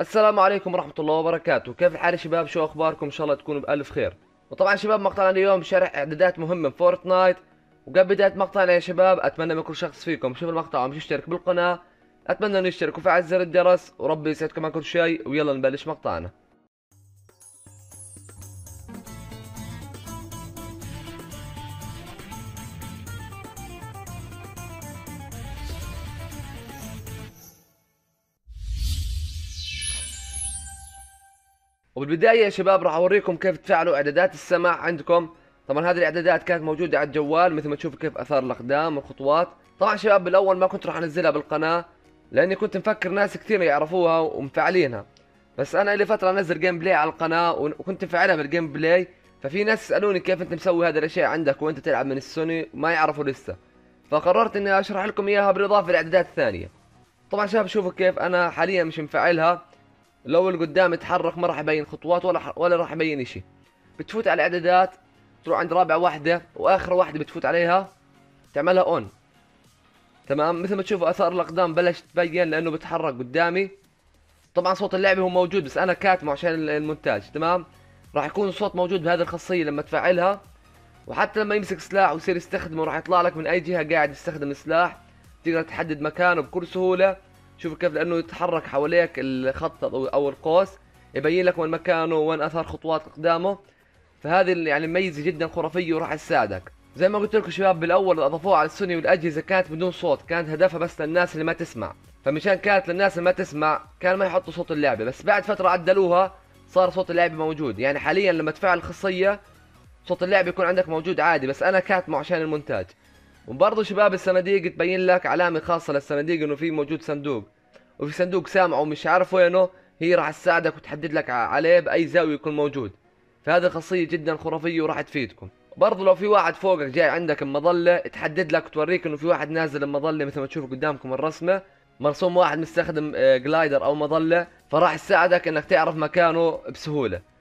السلام عليكم ورحمة الله وبركاته. كيف الحال يا شباب؟ شو أخباركم؟ إن شاء الله تكونوا بألف خير. وطبعا شباب مقطعنا اليوم شرح إعدادات مهمة من فورتنايت. وقبل بداية مقطعنا يا شباب أتمنى من كل شخص فيكم شوف المقطع ومش يشترك بالقناة. أتمنى أن يشترك وفعل زر الجرس وربي يسعدكم على كل شيء. ويلا نبلش مقطعنا. وبالبداية يا شباب راح أوريكم كيف تفعلوا إعدادات السمع عندكم. طبعا هذه الإعدادات كانت موجودة على الجوال مثل ما تشوفوا كيف آثار الأقدام والخطوات. طبعا شباب بالأول ما كنت راح أنزلها بالقناة لأني كنت مفكر ناس كثير يعرفوها ومفعلينها. بس أنا لي فترة أنزل gameplay على القناة وكنت مفعلها بال gameplay ففي ناس يسالوني كيف أنت مسوي هذه الأشياء عندك وأنت تلعب من السوني وما يعرفوا لسه. فقررت إني أشرح لكم إياها بالإضافة للاعدادات الثانية طبعا شباب شوفوا كيف أنا حاليا مش مفعلها. لو اللي قدام يتحرك ما راح يبين خطوات ولا ولا راح يبين إشي. بتفوت على الاعدادات تروح عند رابع واحدة وآخر واحدة بتفوت عليها تعملها اون تمام؟ مثل ما تشوفوا آثار الأقدام بلش تبين لأنه بتحرك قدامي. طبعا صوت اللعبة هو موجود بس أنا كاتمه عشان المونتاج. تمام؟ راح يكون الصوت موجود بهذه الخاصية لما تفعلها. وحتى لما يمسك سلاح ويصير يستخدمه راح يطلع لك من أي جهة قاعد يستخدم السلاح. تقدر تحدد مكانه بكل سهولة. شوف كيف لأنه يتحرك حواليك الخط أو القوس يبين لك وين مكانه وين اثر خطوات قدامه فهذه يعني ميزة جدا خرافية وراح تساعدك. زي ما قلت لكم شباب بالأول اضافوها على السوني والأجهزة كانت بدون صوت كانت هدفها بس للناس اللي ما تسمع. فمشان كانت للناس اللي ما تسمع كان ما يحطوا صوت اللعبة. بس بعد فترة عدلوها صار صوت اللعبة موجود. يعني حاليا لما تفعل الخاصية صوت اللعبة يكون عندك موجود عادي. بس أنا كاتمه عشان المونتاج. وبرضه شباب الصناديق تبين لك علامة خاصة للصناديق إنه في موجود صندوق. وفي صندوق سامع ومش عارف وينه هي راح تساعدك وتحدد لك عليه بأي زاوية يكون موجود. فهذه خاصية جدا خرافية وراح تفيدكم. برضه لو في واحد فوقك جاي عندك المظلة تحدد لك وتوريك إنه في واحد نازل المظلة مثل ما تشوفوا قدامكم الرسمة. مرسوم واحد مستخدم glider أو مظلة فراح تساعدك إنك تعرف مكانه بسهولة.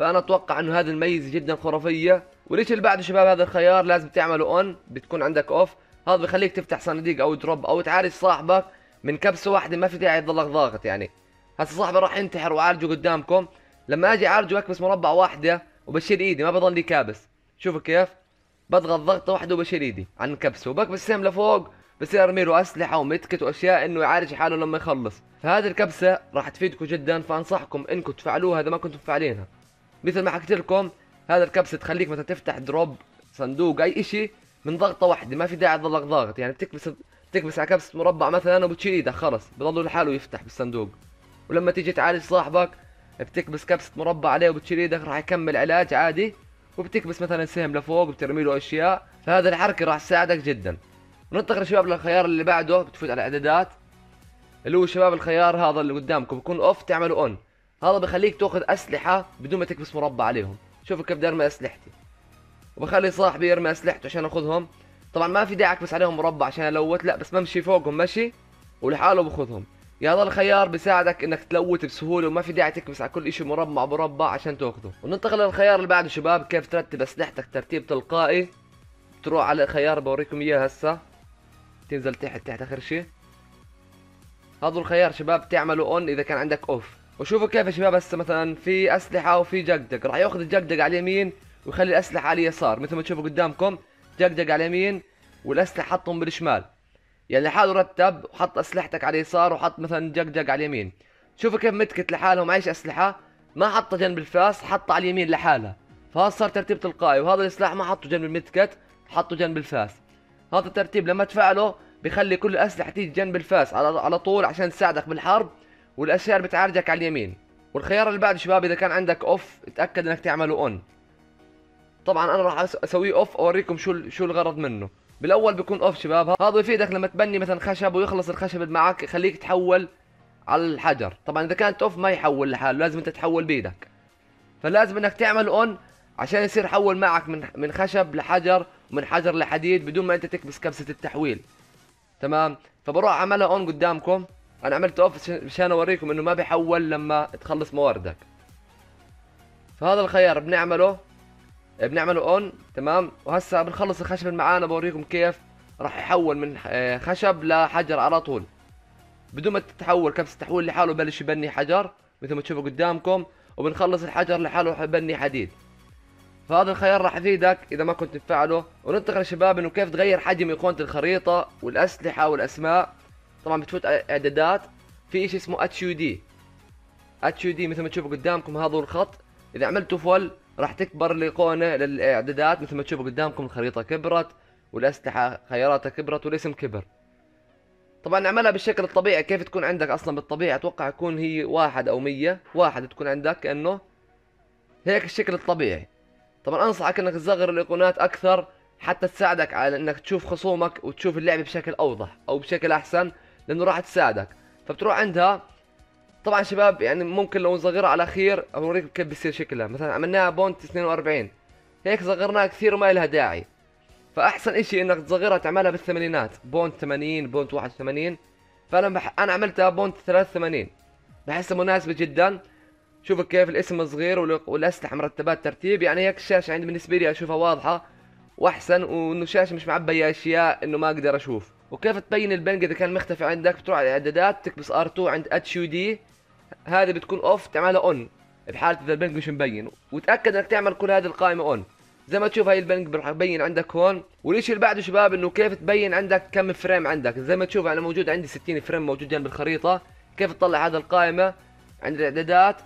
فأنا أتوقع أنه هذه الميزة جدا خرافية. والإشي اللي بعده شباب هذا الخيار لازم تعمله on بتكون عندك off هذا بخليك تفتح صناديق أو دروب أو تعالج صاحبك من كبسة واحدة ما في داعي تضلك ضاغط يعني. هسه صاحبي راح ينتحر وعالجه قدامكم. لما أجي أعالجه اكبس مربع واحدة وبشيل إيدي ما بضل لي كابس. شوفوا كيف؟ بضغط ضغطة واحدة وبشيل إيدي عن كبسة. وبكبس سهم لفوق بصير ارمي له أسلحة ومتكت وأشياء إنه يعالج حاله لما يخلص. فهذه الكبسة راح تفيدكم جدا فأنصحكم إنكم تفعلوها إذا ما كنتم فاعلينها. مثل ما حكيت لكم هذا الكبسة تخليك مثلا تفتح drop صندوق أي إشي من ضغطة واحدة ما في داعي تضلك ضاغط يعني بتكبس بتكبس على كبسه مربع مثلا وبتشيل إيدك خلص بضل لحاله يفتح بالصندوق. ولما تيجي تعالج صاحبك بتكبس كبسة مربع عليه وبتشيل إيدك راح يكمل علاج عادي وبتكبس مثلا سهم لفوق وبترمي له أشياء فهذا الحركة راح تساعدك جدا. وننتقل شباب للخيار اللي بعده بتفوت على الاعدادات اللي هو شباب الخيار هذا اللي قدامكم بكون off تعمله on هذا بخليك تأخذ أسلحة بدون ما تكبس مربع عليهم. شوفوا كيف بدي أرمي أسلحتي. وبخلي صاحبي يرمي أسلحته عشان أخذهم. طبعا ما في داعي أكبس عليهم مربع عشان الوت لا بس بمشي فوقهم مشي ولحاله باخذهم يا هذا الخيار بيساعدك إنك تلوت بسهولة وما في داعي تكبس على كل شيء مربع مربع عشان تأخذه. وننتقل للخيار اللي بعده شباب كيف ترتب أسلحتك ترتيب تلقائي. تروح على خيار بوريكم إياه هسه. تنزل تحت تحت آخر شيء. هذا الخيار شباب تعمله اون إذا كان عندك اوف وشوفوا كيف يا شباب هسه مثلا في أسلحة وفي جقدق. راح يأخذ الجقدق على اليمين ويخلي الأسلحة على اليسار مثل ما تشوفوا قدامكم جقجق على اليمين والأسلحة حطهم بالشمال. يعني لحاله رتب وحط أسلحتك على اليسار وحط مثلا جقجق على اليمين. شوفوا كيف متكت لحالهم عايش أسلحة ما حطها جنب الفاس حطها على اليمين لحالها. فهذا صار ترتيب تلقائي وهذا السلاح ما حطه جنب المتكت حطه جنب الفاس. هذا الترتيب لما تفعله بيخلي كل الأسلحة تيجي جنب الفاس على طول عشان تساعدك بالحرب. والاشياء اللي بتعالجك على اليمين. والخيار اللي بعده شباب إذا كان عندك off اتأكد إنك تعمله on طبعا أنا راح أسويه off أوريكم شو شو الغرض منه. بالأول بيكون off شباب. هذا يفيدك لما تبني مثلا خشب ويخلص الخشب اللي معك يخليك تحول على الحجر. طبعا إذا كانت off ما يحول لحاله لازم أنت تحول بإيدك. فلازم إنك تعمل on عشان يصير حول معك من من خشب لحجر ومن حجر لحديد بدون ما أنت تكبس كبسة التحويل. تمام؟ فبروح أعملها on قدامكم. أنا عملت off عشان أوريكم إنه ما بيحول لما تخلص مواردك. فهذا الخيار بنعمله بنعمله on تمام؟ وهسه بنخلص الخشب اللي معانا بوريكم كيف راح يحول من آه، خشب لحجر على طول. بدون ما تتحول كبسة التحويل لحاله بلش يبني حجر مثل ما تشوفوا قدامكم وبنخلص الحجر لحاله يبني حديد. فهذا الخيار راح يفيدك إذا ما كنت تفعله. وننتقل يا شباب إنه كيف تغير حجم ايقونة الخريطة والأسلحة والأسماء. طبعا بتفوت اعدادات. في شيء اسمه اتش يو دي اتش يو دي مثل ما تشوفوا قدامكم هذا الخط. إذا عملته full راح تكبر الايقونه للإعدادات. مثل ما تشوفوا قدامكم الخريطة كبرت والأسلحة خياراتها كبرت والاسم كبر. طبعا نعملها بالشكل الطبيعي. كيف تكون عندك أصلا بالطبيعي؟ أتوقع يكون هي واحد أو مية. واحد تكون عندك كأنه هيك الشكل الطبيعي. طبعا أنصحك إنك تصغر الإيقونات أكثر حتى تساعدك على إنك تشوف خصومك وتشوف اللعبه بشكل أوضح أو بشكل أحسن. لأنه راح تساعدك. فبتروح عندها طبعا شباب يعني ممكن لو نصغرها على الاخير اوريكم كيف بيصير شكلها. مثلا عملناها بونت 42 هيك صغرناها كثير وما لها داعي. فأحسن إشي إنك تصغرها تعملها بالثمانينات. point 80 point 81 فأنا بح... أنا عملتها point 83 بحسها مناسبة جدا. شوفوا كيف الاسم صغير والأسلحة مرتبات ترتيب. يعني هيك الشاشة عندي بالنسبة لي أشوفها واضحة وأحسن وإنه الشاشة مش معبية أشياء إنه ما أقدر أشوف. وكيف تبين ال ping إذا كان مختفي عندك؟ بتروح على الاعدادات تكبس R2 عند HUD هذه بتكون off تعملها on بحاله إذا ال ping مش مبين. وتأكد إنك تعمل كل هذه القائمة on زي ما تشوف هاي ال ping راح يبين عندك هون. والشيء اللي بعده شباب إنه كيف تبين عندك كم frame عندك. زي ما تشوف أنا موجود عندي 60 frame موجود جنب الخريطة. كيف تطلع هذا القائمة؟ عند الإعدادات.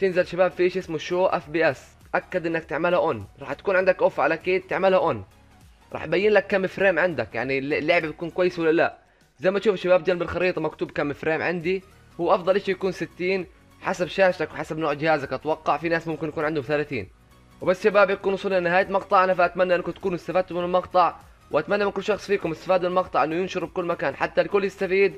تنزل شباب في شيء اسمه show FPS تاكد إنك تعملها on راح تكون عندك off على كيد تعملها on راح يبين لك كم frame عندك. يعني اللعبة بتكون كويس ولا لا؟ زي ما تشوف شباب جنب الخريطة مكتوب كم frame عندي. هو أفضل شيء يكون 60 حسب شاشتك وحسب نوع جهازك. أتوقع في ناس ممكن يكون عندهم 30 وبس شباب يكون وصلنا لنهاية مقطعنا فأتمنى أنكم تكونوا استفدتوا من المقطع وأتمنى من كل شخص فيكم استفاد من المقطع إنه ينشره بكل مكان حتى الكل يستفيد.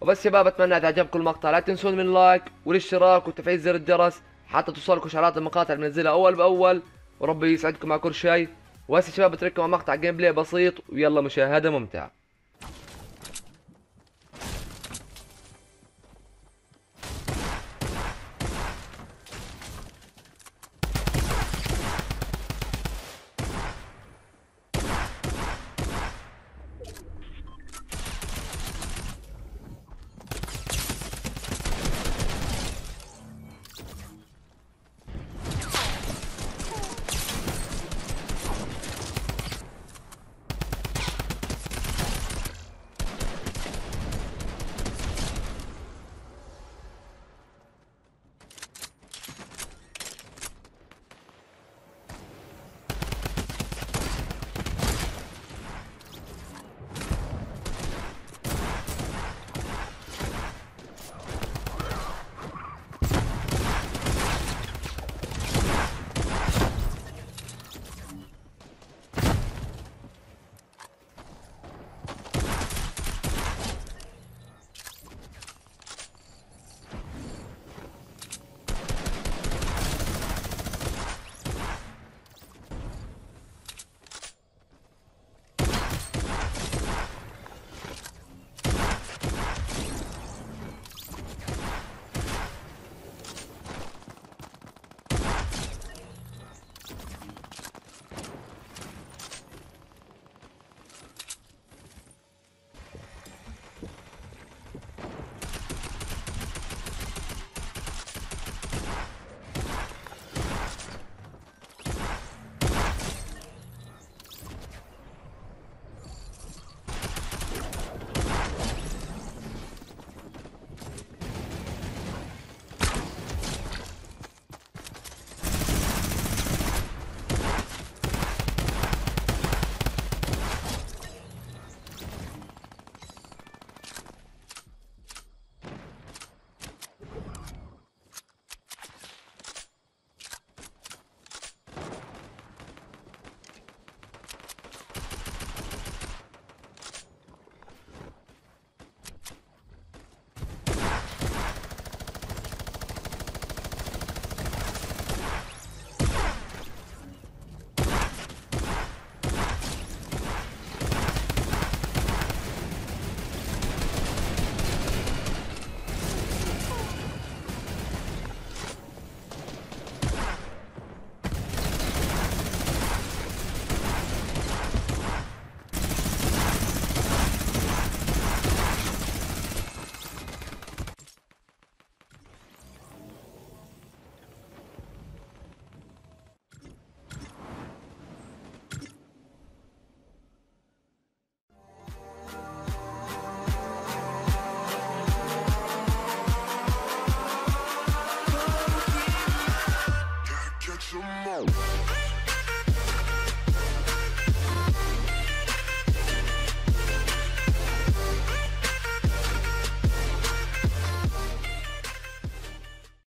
وبس شباب أتمنى إذا عجبكم المقطع لا تنسون من like والاشتراك وتفعيل زر الجرس حتى توصلكم اشعارات المقاطع اللي بنزلها أول بأول. وربي يسعدكم مع كل شيء. وهسه شباب بترككم مقطع gameplay بسيط ويلا مشاهدة ممتعة.